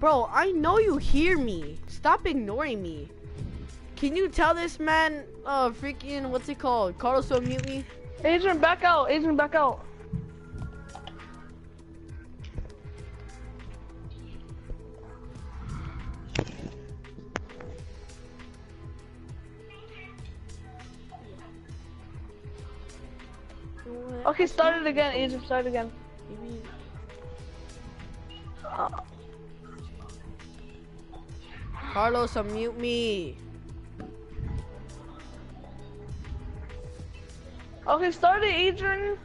Bro, I know you hear me. Stop ignoring me. Can you tell this man, uh, freaking, what's it called? Carlos to mute me? Adrian, back out. Adrian, back out. Okay, start it again, Adrian, start it again. Carlos, unmute me. Okay, start it, Adrian.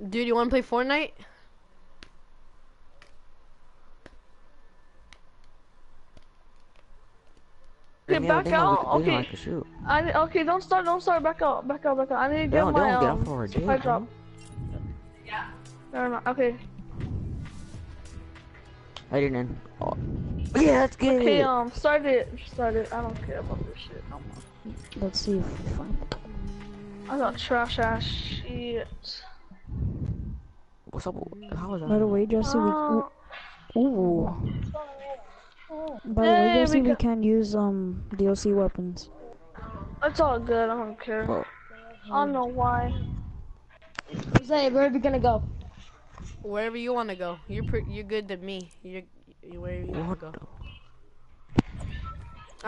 Dude, you wanna play Fortnite? Okay, They back don't- they don't out. like- Okay. like. I need, okay, don't start, don't start. Back out, back out, back out. I need to They get don't, they my don't get um, up for a supply drop. bro. Never mind. Okay. I didn't. Oh. Yeah, that's good. Okay, um, start it. Start it. I don't care about this shit no more. Let's see if we find. I got trash ass shit. What's up? How is that? By the way, Jesse, we. Ooh. By the way, Jesse, we we got- can use um DLC weapons. it's all good. I don't care. Bro, I don't know why. Say, where are we gonna go? Wherever you wanna go. You're pre you're good to me. You're, you wherever you wanna go.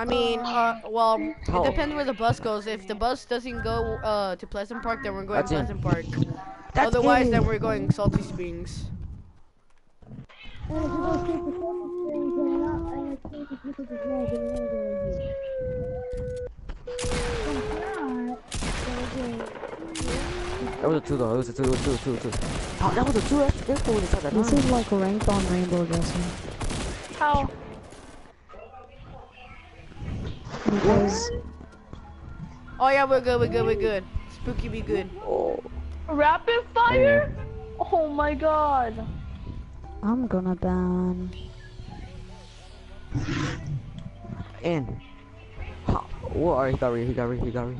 The? I mean, uh, well, it Oh. depends where the bus goes. If the bus doesn't go uh, to Pleasant Park, then we're going That's it. Pleasant Park. That's Otherwise, good. then we're going Salty Springs. That was a two though. It was a two. It was two. Two. Two. Oh, that was a two. That's that's what we said that This is like ranked on Rainbow, Jesse. How? Because Oh yeah, we're good. We're good. We're good. Spooky, be good. Oh. Rapid fire? Oh my god. I'm gonna ban. In. Ha. What are he got re? He got re. He got re.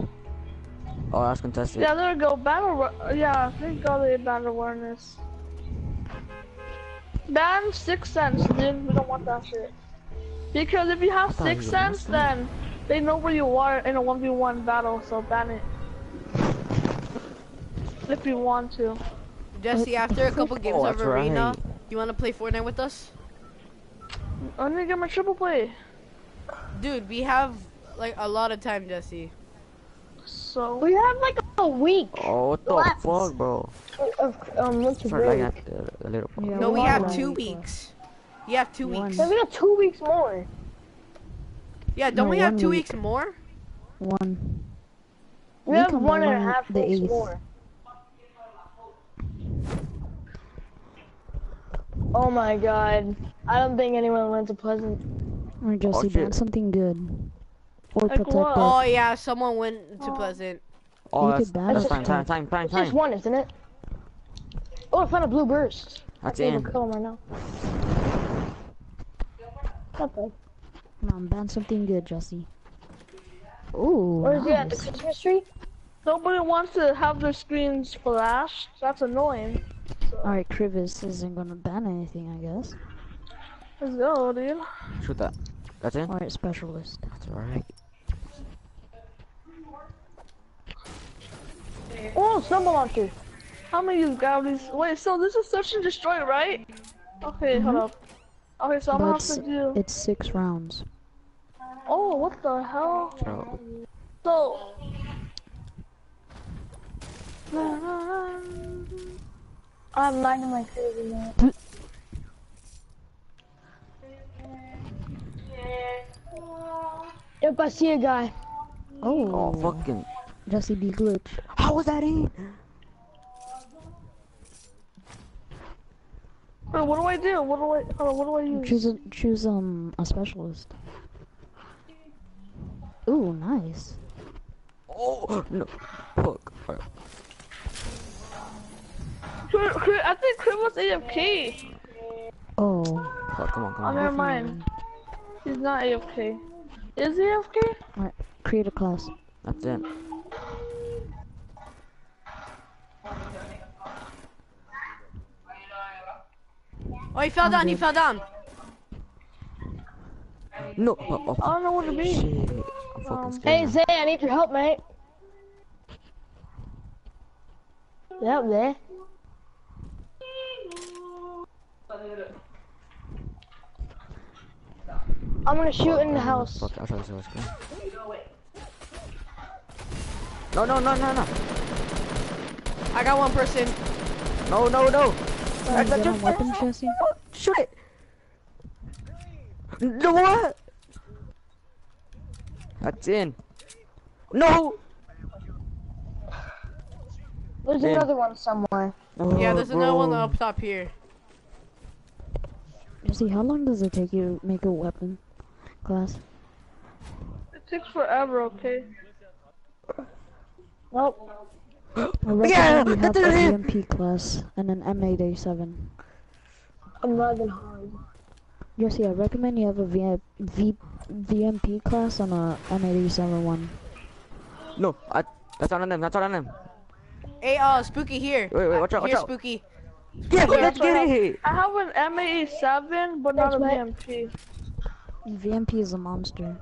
Oh, that's contested. Yeah, there we go. Battle. ru- Yeah, thank God they banned awareness. Ban sixth sense, dude. We don't want that shit. Because if you have sixth sense, were then they know where you are in a one v one battle. So ban it. If you want to. Jesse, after a couple games Oh, of Arena, right. you wanna play Fortnite with us? I need to get my triple play. Dude, we have like a lot of time, Jesse. So. We have like a week Oh, what the Left. fuck, bro? of um what's your Start lagging break? at the, a little. Yeah, No, we have two weeks. You have two weeks. Then we got two weeks more. Yeah, don't No, we have two week. weeks more? One. We, We have come one and a on half the weeks eighth. more. Oh my god. I don't think anyone went to Pleasant. Or Jesse, oh, shit. ban something good. Or Like protect. Oh yeah, someone went to oh. Pleasant. Oh, You that's, could ban that's it. time, time, time, time, It's just one, isn't it? Oh, I found a blue burst. That's I'm able in. to kill him right now. Not bad. Come on, ban something good, Jesse. Ooh, Where is he at? The. Christmas tree? Nobody wants to have their screens flashed. That's annoying. Alright, Krivis isn't gonna ban anything, I guess. Let's go, dude. Shoot that. That's in. Alright, specialist. That's alright. Oh, stumble launcher. How many of you got these? Wait, so this is search and destroy, right? Okay, hold mm-hmm. up. Okay, so I'm gonna have it's, to do. it's six rounds. Oh, what the hell? So, So. I'm nine in my favorite now. Yep, I see a guy. Oh, oh, fucking. Jesse, be glitch. How was that in? Wait, what do I do? What do I? Hold on, what do I use? Choose a, choose um a specialist. Ooh, nice. Oh no. Fuck. Alright. Crit- Crit- I think Crit was AFK. Oh, Fuck, come on, come Oh, on. never mind. He's not AFK. Is he AFK? create a class. That's it. Oh, he fell down. He fell down. No. Oh, oh, I don't know what to be. shit. Um. Hey now. Zay, I need your help, mate. Yep, there. I'm gonna shoot in the house. Fuck, I'll try to see No, no, no, no, no. I got one person. No, no, no. Oh, you get on weapons, Jesse? Oh, shoot it. No, what? That's in. No. There's Yeah. another one somewhere. Oh, yeah, Oh, there's another one up top here. Jesse, how long does it take you to make a weapon class? It takes forever. Okay. Nope. I Yeah, recommend you have that's a it. VMP class and an M8A7. I'm lagging hard. Jesse, I recommend you have a v v VMP class and a M8A7 one. No, I, that's not on them. That's not on them. Hey, uh, Spooky here. Wait, wait, watch out, watch Here, out. Spooky. Yeah, Okay, let's that's I get have. it. I have an M87, but not a Thanks, VMP. VMP is a monster.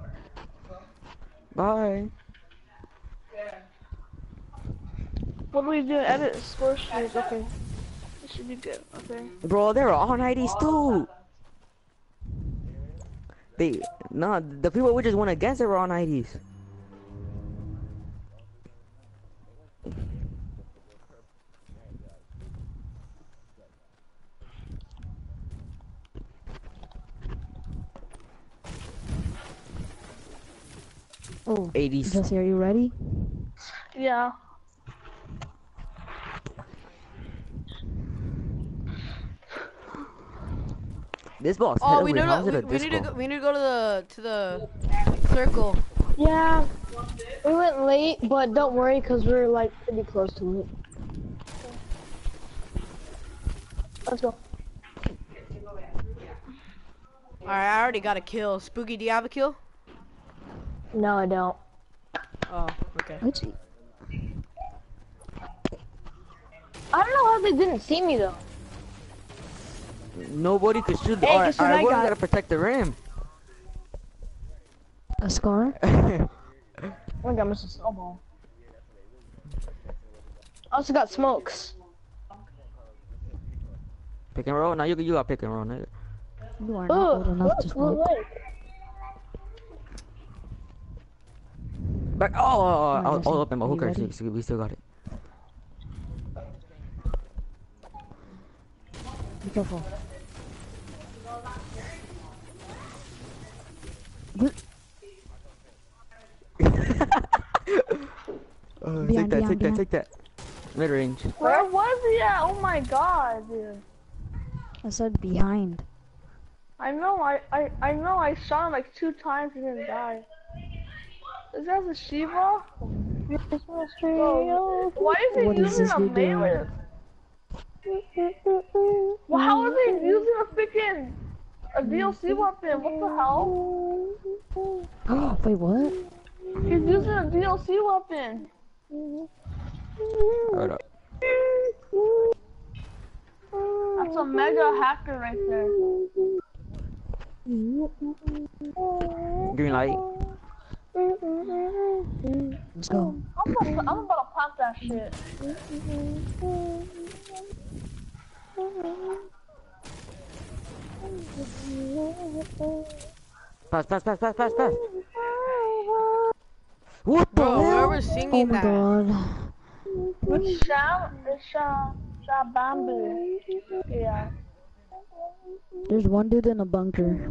Bye. What do we do? Edit score streams. Okay. This should be good. Okay. Bro, they're on IDs too. They, nah, the people we just went against they were on IDs. Oh, 80s. Jesse, are you ready? Yeah. This boss. Oh, we with need to we, we need to go, we need to go to the to the circle. Yeah. We went late, but don't worry, cause we're like pretty close to it. Let's go. All right, I already got a kill. Spooky, do you have a kill? No, I don't. Oh, okay. Let's see. I don't know how they didn't see me though. Nobody could shoot. The, Hey, alright, guess what I we got? gotta protect the rim. A scar? Oh my god, Mr. Snowball. I also got smokes. pick and roll. Now you you got pick and roll. Nigga. You are not Oh, old enough to look, smoke. look, look. Back. Oh, oh, oh, Come on, oh, Jesse. all up in my hooker. so- so We still got it. Be careful. Uh, Behind, take that, behind, take that, take that. Mid range. Where was he at? Oh my god, dude. I said behind. I know, I, I, I know, I shot him like two times and didn't die. Is that a Shiva? Bro, why is he What is using this a dude doing? melee? Well, how is he using a freaking a DLC weapon? What the hell? Oh, Wait, what? He's using a DLC weapon. Hold up. That's a mega hacker right there. Green light. Let's go. I'm about, to, I'm about to pop that shit. Pass, pass, pass, pass, pass, pass. What the Bro, hell? whoever's Oh singing my that. god. It's Sham, it's Sham, Shabambu. Yeah. There's one dude in a bunker.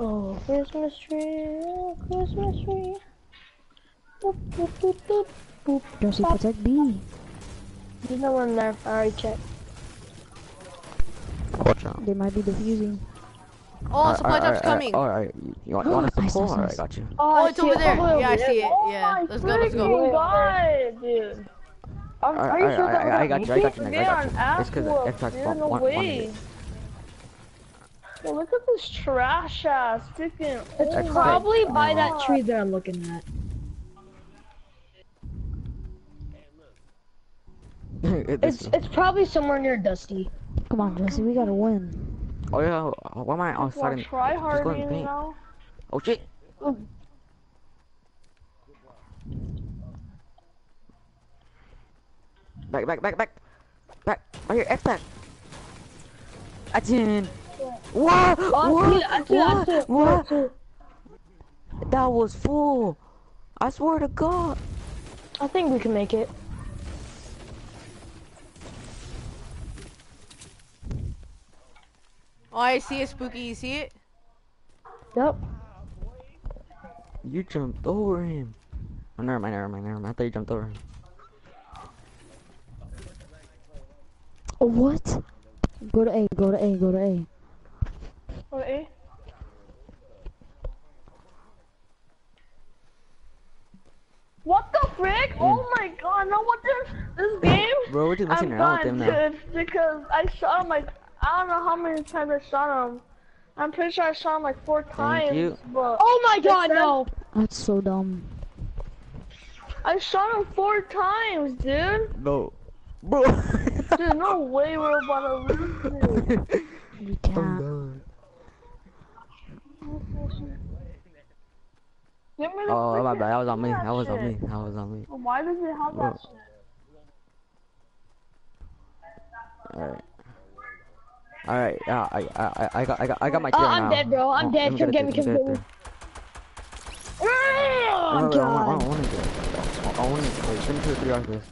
Oh, Christmas tree, oh, Christmas tree. Boop, boop, boop, boop, boop. Jesse, protect B. There's no one there. I already checked. Watch out. They might be defusing. Oh, supply drop's coming. Alright, you, you want, you want us to Nice, pull? nice, Alright, nice. got you. Oh, Oh, it's over it. there. Oh, Yeah, I see it. Oh Yeah, let's go, let's go. freaking God, dude. Are, are you Alright, sure that alright, I got you, I got you, Nick, I got you. our It's 'cause ass whooped, F-Track one- one- one Yo, look at this trash ass freaking. It's oh my probably by that tree that I'm looking at. It's it's probably somewhere near Dusty. Come on, Jesse, we gotta win. oh yeah, why am I Well, outside? try Just go in the you know. Oh shit! Back, back, back, back, back. Right here, F back. Atin. What? Oh, I see it, I What? see it, I see it. What? I see it. What? That was full. I swear to God. I think we can make it. Oh, I see it, Spooky. You see it? Yep. You jumped over him. Oh, never mind, never mind, never mind. I thought you jumped over him. Oh, what? Go to A, go to A, go to A. Oh, eh? What the frick? Oh my god, no what this this game? Bro, we're just messing I'm around with done, now. because I shot him like I don't know how many times I shot him. I'm pretty sure I shot him like four times, you. but Oh my god, said- no! That's so dumb. I shot him four times, dude. No. Bro. Dude, no way we're about to lose this. We I'm can't. done. Give me the Oh, my freaking- bad. That was on me. that That was on me. shit. That was on me. Why does it have Bro. that shit? Alright. Alright, yeah, I, I, I, I got, I got, I got my Oh, three I'm now. dead, bro. I'm Oh, dead. Come get me, come get me. through. Oh, Wait, wait, I want, I God. want to get. I want to wait. Send me two or three after this.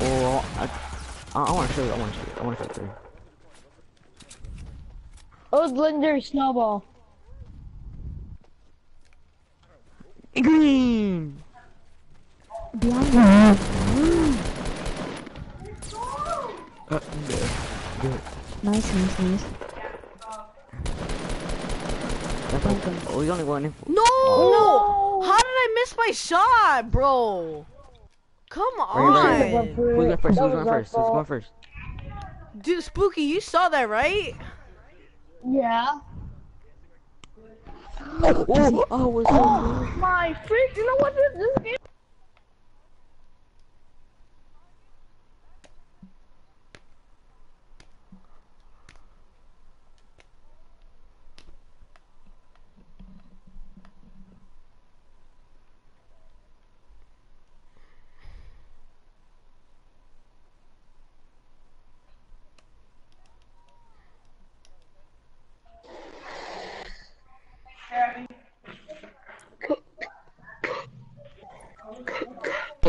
Oh, I, I, I want to show you. I want to show you. I want to show you. Oh, it's legendary snowball. Green. Behind you. Uh, good. Nice, nice, nice. That's like, oh, he's only going in. For, No! Oh. No! How did I miss my shot, bro? Come Right, right, on. Who's going first? Who's was going our first? Who's going fault. first? Dude, Spooky, you saw that, right? Yeah. Oh, oh, was oh. My freak, you know what this, this game?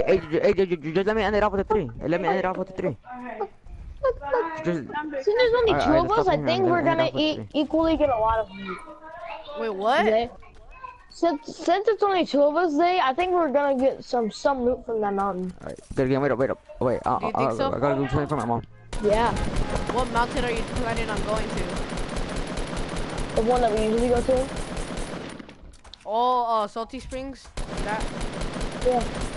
Hey, hey, j- hey, j- j- just let me end it off with a three. Let me end it off with a three. Just, Since there's only two alright, of let's I think we're gonna e equally get a lot of loot. Wait, what? Zay. Since since it's only two of us, Zay, I think we're gonna get some some loot from that mountain. alright, good again. Wait up, wait up. Wait, I, Do you think I, so? I gotta do something for my mom. Yeah, What mountain are you planning on going to? the one that we usually go to. Oh, uh, Salty Springs? That? Yeah.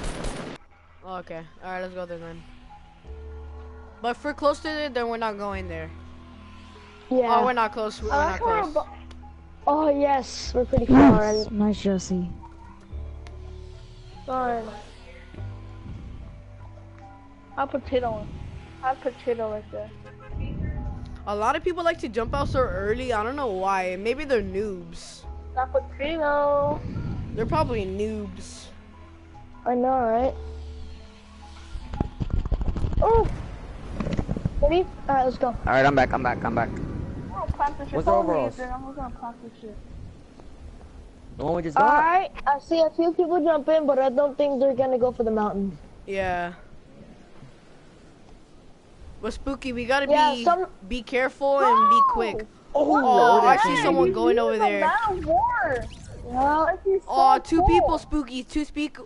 Okay. Alright, let's go there then. But if we're close to it, then we're not going there. Yeah. Oh, we're not close. We're I not we're close. Oh yes, we're pretty far. Nice, And nice, Jesse. Darn. I'll potato. I'll potato right there. A lot of people like to jump out so early. I don't know why. Maybe they're noobs. Not potato. They're probably noobs. I know, right? Oh. Ready? All right, let's go. Alright, I'm back. I'm back. I'm back. I'm gonna plant this shit. What's the Follow me, overalls? I'm gonna plant this shit. The one we just got. right. I see a few people jump in, but I don't think they're gonna go for the mountain. Yeah. But Spooky, we gotta Yeah, be some- be careful and be quick. Oh, oh I see Hey, someone he's going over there. Man of war. Yeah. Like, he's Oh, so two cool. people, Spooky. Two speak.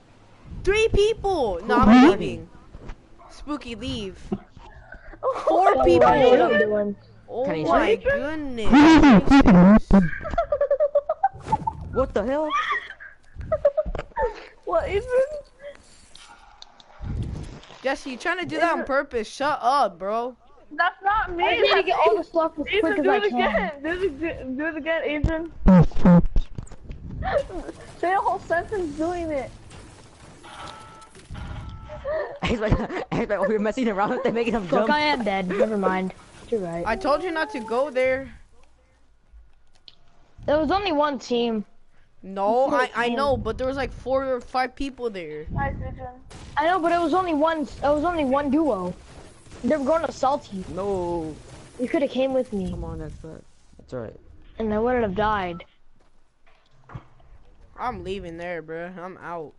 Three people. No, I'm Who? leaving. Spooky, leave. Oh, Four Don't people. what I'm doing. Oh Can my shoot? goodness. What the hell? what is this? Jesse, you trying to do that on purpose? Shut up, bro. That's not me. I need to get all the stuff as Ethan, quick as do I it can. again. Do it, again. do it again, Adrian. Say a whole sentence doing it. He's like, he's like, oh, we're messing around. They're making him Look, jump. I am dead. Never mind. You're right. I told you not to go there. There was only one team. No, I, I know, but there was like four or five people there. Nice, Adrian. I know, but it was only one. It was only one duo. They were going to salty. No. You could have came with me, Come on, that's right. That's alright. and I wouldn't have died. I'm leaving there, bro. I'm out.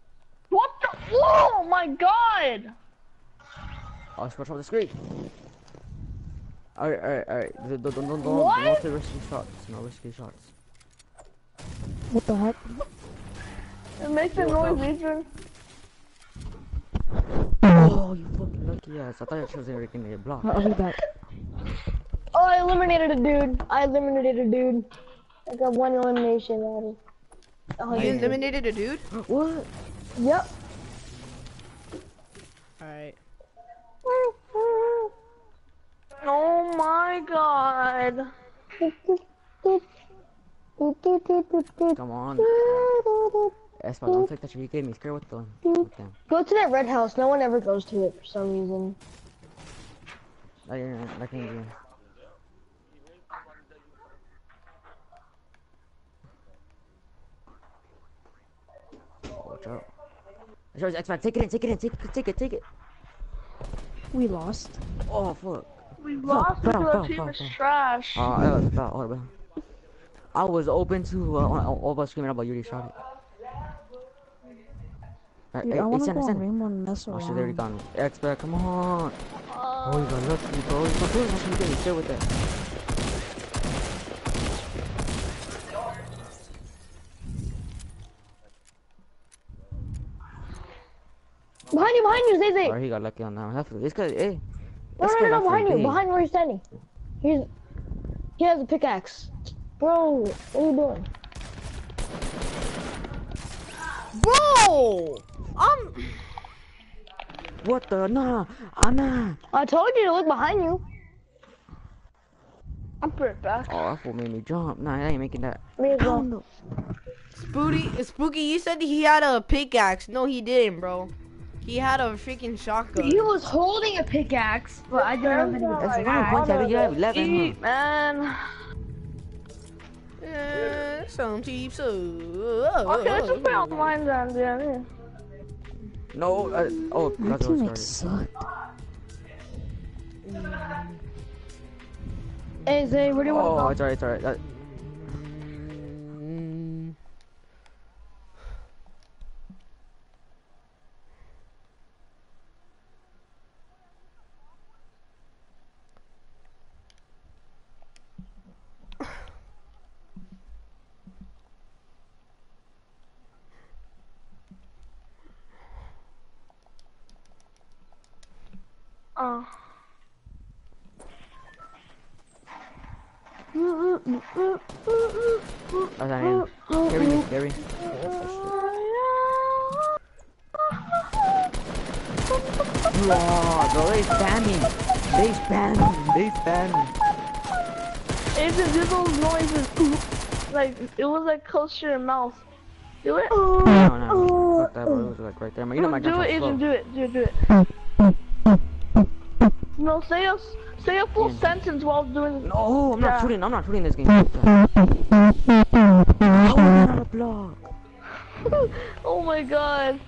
What the? Oh my god! Oh, let's watch on the screen. Alright, alright, alright. Don't, don't, don't, don't, don't, What? don't take risky shots. No risky shots. What the heck? It makes a noise, Adrian. Oh, you fucking lucky ass. I thought your shit was already gonna get blocked. I'll be back. Oh, I eliminated a dude. I eliminated a dude. I got one elimination out of. Oh, You eliminated a dude? What? Yep. Alright. Oh my god. Come on. Espa, don't take that shit. You gave me scared with them. With them. Go to that red house. No one ever goes to it for some reason. Like, you're not- like, you're- Watch out. Shows X-Man, take it in, take it in, take it, take it, take it. We lost. Oh, fuck. We lost bow, because bow, our team bow, is bow. trash. Oh, that was about all about. I was open to uh, all all of us screaming about Yuri shot it. Alright, Dude, hey, I hey, wanna send go on send it. Rainbow and Oh shit, they already gone. Expert, come on. Oh, you got lucky, bro. You got good. That's what you getting shit with that. Behind you, behind you, Zay Zay. Or he got lucky on that one. That's this guy, hey. No, this no, guy's no, no, actually behind you, behind where he's standing. He's, he has a pickaxe. Bro, what are you doing? Bro! I'm. What the? Nah, ah, nah. I told you to look behind you. I'm right back. Oh, that fool made me jump. Nah, I ain't making that. Me as Hell well. no. Spooky, Spooky, you said he had a pickaxe. No, he didn't, bro. He had a freaking shotgun. He was holding a pickaxe, but I don't have any That's Like, one I point. wanna You have 11. Eat, huh? man. Yeah, some cheap so. Okay, let's just play out the lines then, yeah. No, uh, oh, My that's what teammates started. suck. Hey Zay, where do you want? to go? Oh, want it's alright, it's alright. That- Mm, Uh. That's not him. Gary, Gary. Wow, bro, they spamming. They spamming. They spamming. Adrian, do those noises. Like, it was like close to your mouth. Do it. No, no, fuck that, bro. It was like right there. You know my do gun's it, slow. Adrian, do it, do it, do it. No, say a, say a full Yeah. sentence while doing. No, I'm not Yeah. shooting. I'm not shooting this game. How was not a block? oh my god.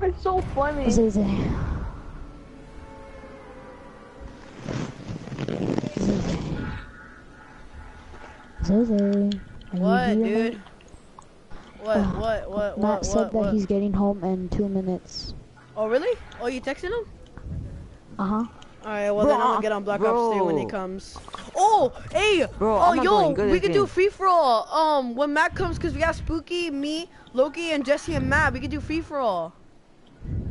It's so funny. Zay Zay. Zay Zay. I need What, dude? What, Uh, what, what, Matt what, said what, that what? he's getting home in two minutes. Oh, really? Oh, you texted him? Uh huh. Alright, well then I'm gonna get on Black Ops 3 when he comes. Oh, hey, Bro, oh yo, we could do free for all. Um, when Matt comes, cause we got Spooky, me, Loki, and Jesse and Matt. We could do free for all.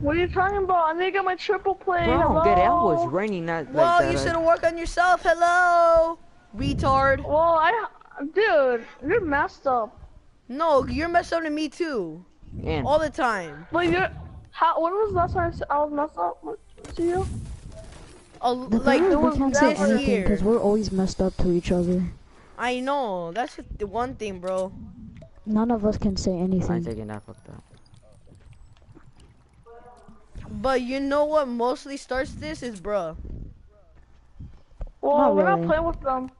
What are you talking about? I need to get my triple play. Bro, I don't get it. I was raining that. like Well, that, you should work on yourself. Hello, retard. Well, I, dude, you're messed up. No, you're messed up to me too, And all the time. But you're, how? When was the last time I s- I was messed up with- to you? Uh, The like thing is, was we can't say anything because we're always messed up to each other. I know. That's the one thing, bro. None of us can say anything. I'm anything. taking that. Fuck that. But you know what mostly starts this is, bruh. Well, Not we're not playing with them.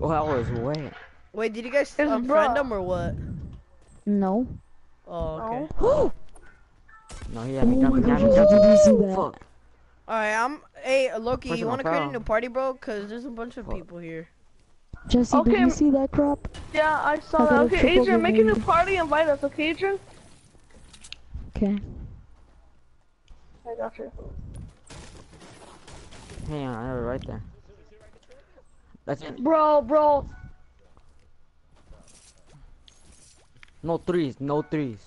Oh, I was wet. Wait, did you guys It's unfriend um, bruh. them or what? No. Oh, okay. No. No, he Oh had me oh my jumping. gosh, me did you see that? Fuck. Alright, I'm. Hey, Loki, you want to create a new party, bro? Cause there's a bunch of Fuck. people here. Jesse, did Okay. you see that crop? Yeah, I saw I that. Okay, triple Adrian, make a new grenade. party. Invite us, okay, Adrian? Okay. I got you. Hang on, I have it right there. That's it. Bro, bro. No threes, no threes.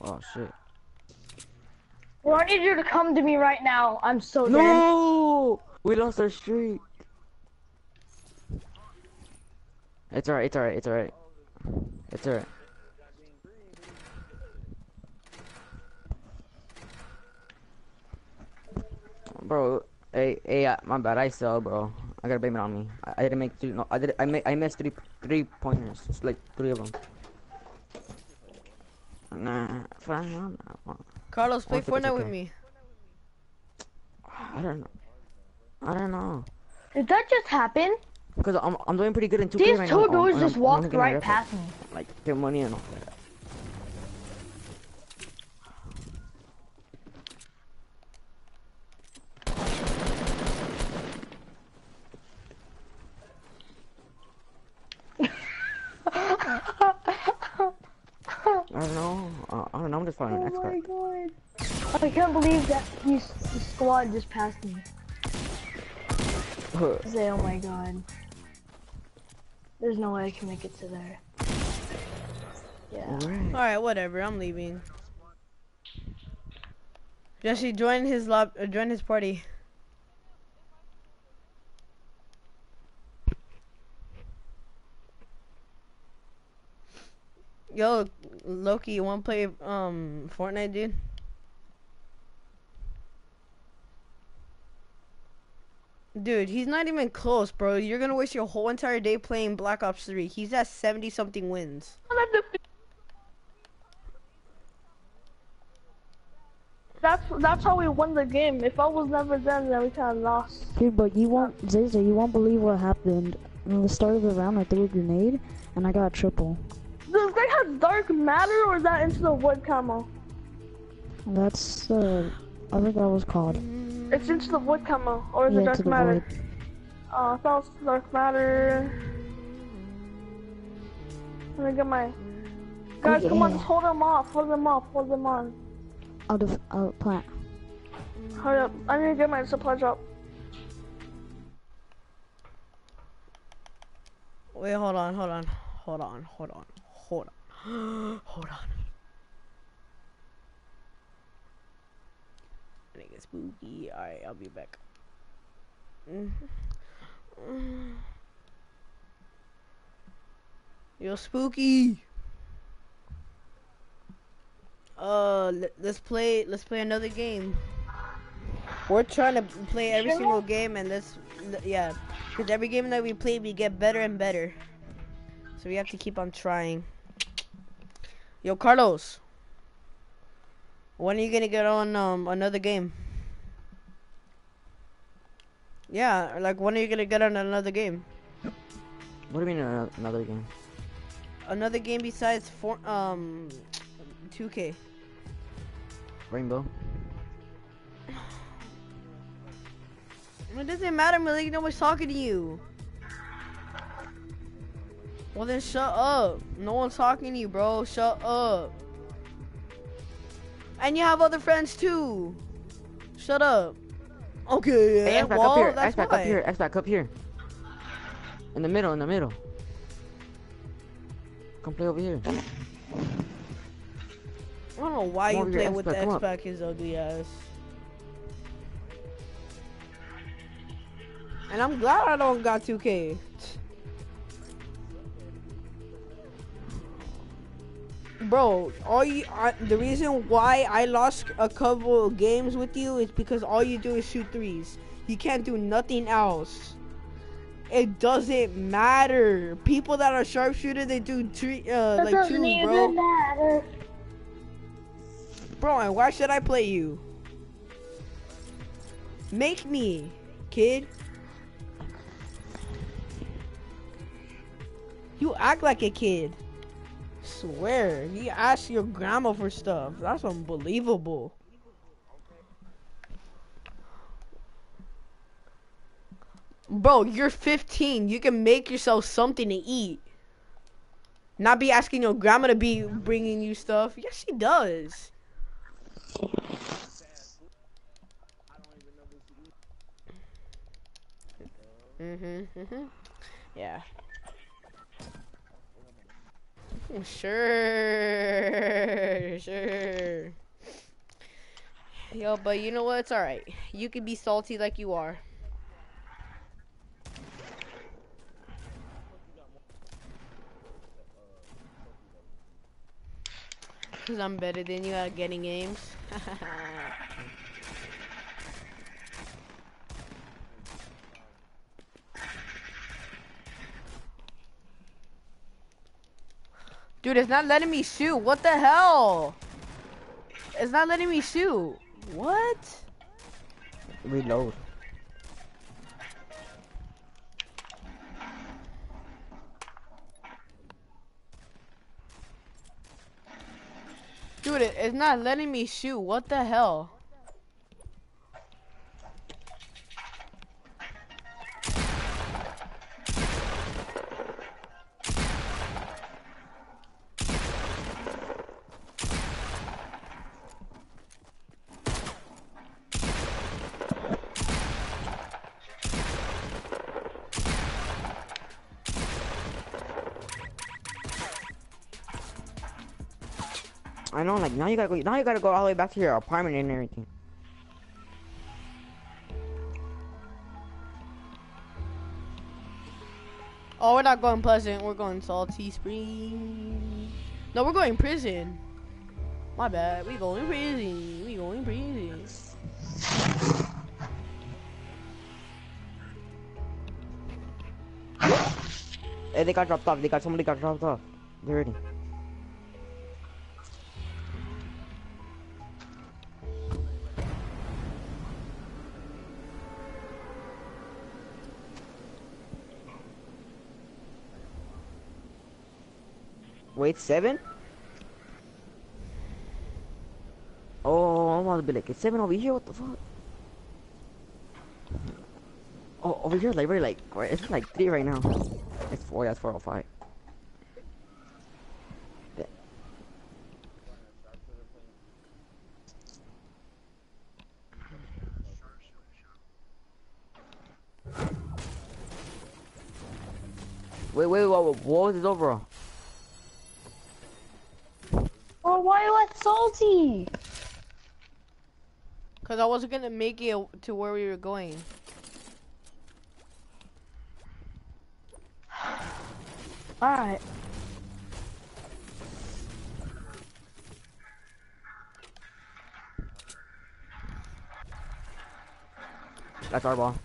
Oh shit. Bro, I need you to come to me right now. I'm so dead. No! We lost our streak. It's alright, it's alright, it's alright. It's alright. Bro, hey, hey, uh, my bad. I sell, bro. I gotta blame it on me. I, I didn't make three. No, I did. I made. I missed three, three pointers. It's like three of them. Nah, fine. I'm not- Carlos, play I think it's Fortnite with me. I don't know. I don't know. Did that just happen? Because I'm, I'm doing pretty good in 2K These right two now. dudes just I'm- I'm walked getting my right past me. Like, get money and all that. I don't know. Uh, I don't know. I'm just finding an Oh my expert. god. I can't believe that you, the squad just passed me. Say, oh my god. There's no way I can make it to there. Yeah. Alright. Alright, whatever. I'm leaving. Jesse, join his lob. Uh, join his party. Yo, Loki, you wanna play um Fortnite, dude? Dude, he's not even close, bro. You're gonna waste your whole entire day playing Black Ops 3. He's at 70 something wins. That's that's how we won the game. If I was never there, then we kind of lost. Dude, but you won't, Zaza, you won't believe what happened. In the start of the round, I threw a grenade, and I got a triple. Does guy have dark matter or is that into the wood camo? That's, uh, I think that was called. It's into the wood camo or is it dark matter? void. Uh, I thought it was dark matter. Let me get my. Guys, come on, just hold them off, hold them off, hold them on. Out of, out plant. Hurry up, I need to get my supply drop. Wait, hold on, hold on, hold on, hold on, hold on, hold on. Nigga spooky. Alright, I'll be back. You're spooky. Uh, let- let's play. Let's play another game. We're trying to play every single game, and let's, yeah, because every game that we play, we get better and better. So we have to keep on trying. Yo, Carlos. When are you gonna get on um another game? Yeah, like when are you gonna get on another game? What do you mean another game? Another game besides for um 2K. Rainbow? It doesn't matter, Malik. Nobody's talking to you. Well then, shut up. No one's talking to you, bro. Shut up. And you have other friends too. Shut up. Okay, Hey, X back well, up here. X back why. up here. X back up here. In the middle. In the middle. Come play over here. I don't know why Come you play with the X back his ugly ass. And I'm glad I don't got 2K. Bro, all you I, the reason why I lost a couple of games with you is because all you do is shoot threes. You can't do nothing else. It doesn't matter. People that are sharpshooter, they do three, uh, That like two, bro. matter. Bro, and why should I play you? Make me, kid. You act like a kid. Swear, you ask your grandma for stuff. That's unbelievable. Bro, you're 15. You can make yourself something to eat. Not be asking your grandma to be bringing you stuff. Yes, she does. Mhm, mhm. Yeah. Sure, sure. Yo, but you know what? It's alright. You can be salty like you are. Cause I'm better than you at getting games. Dude, it's not letting me shoot. What the hell? It's not letting me shoot. What? Reload. Dude, it's not letting me shoot. What the hell? Now you gotta go. Now you gotta go all the way back to your apartment and everything. Oh, we're not going Pleasant. We're going Salty Spring. No, we're going prison. My bad. We going prison. We going prison. Hey, they got dropped off. They got somebody got dropped off. They're ready. Wait, seven? Oh, I'm about to be like, it's seven over here. What the fuck? Oh, over here, like, really, like, wait, it's like three right now. It's four. That's four or five. Wait, wait, what, what was this overall? Why you let salty? Cause I wasn't gonna make it to where we were going. Alright. That's our ball.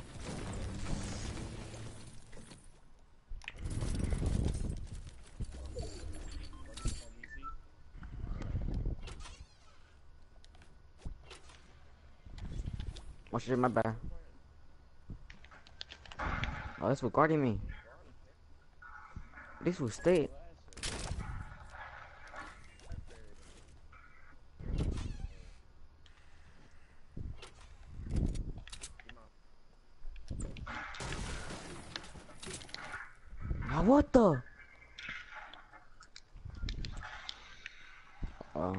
Shit, my bad. Oh, this was guarding me. This will stay. Ah, what the? Oh.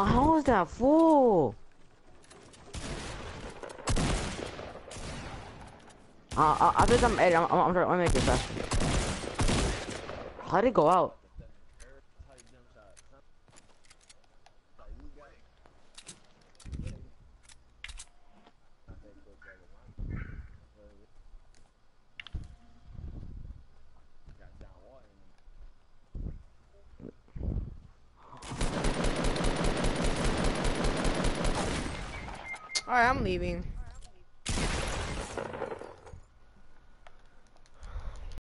Oh, how is that full? Uh, uh, after this, I'm. I'm, I'm, I'm trying to make it faster. How did it go out? Alright, I'm leaving.